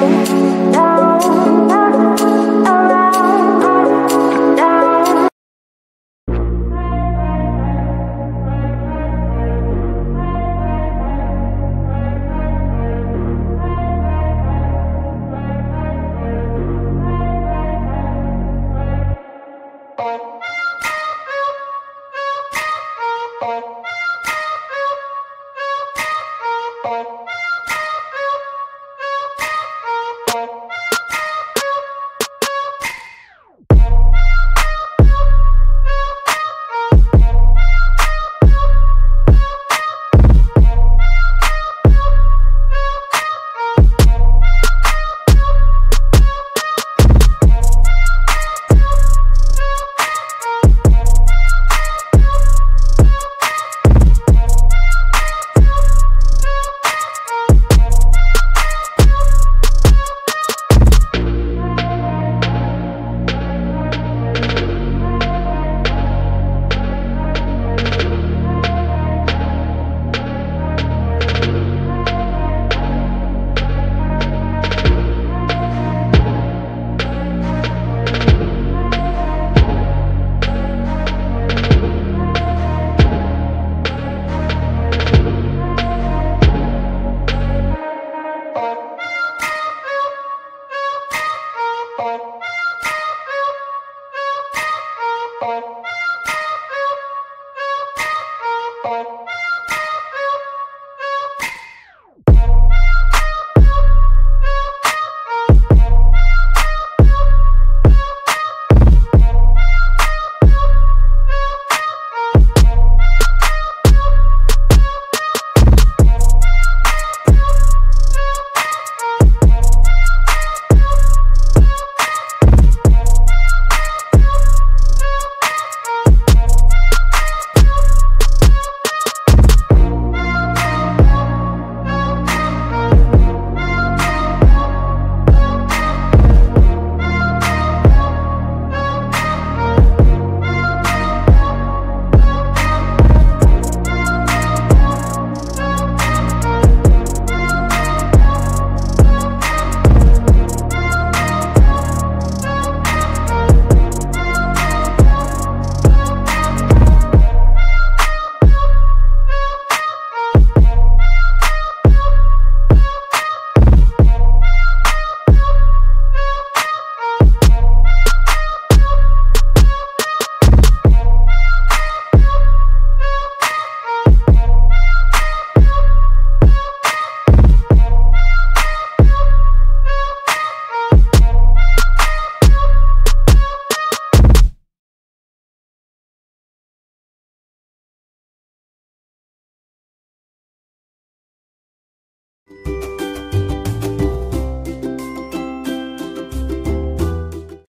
down.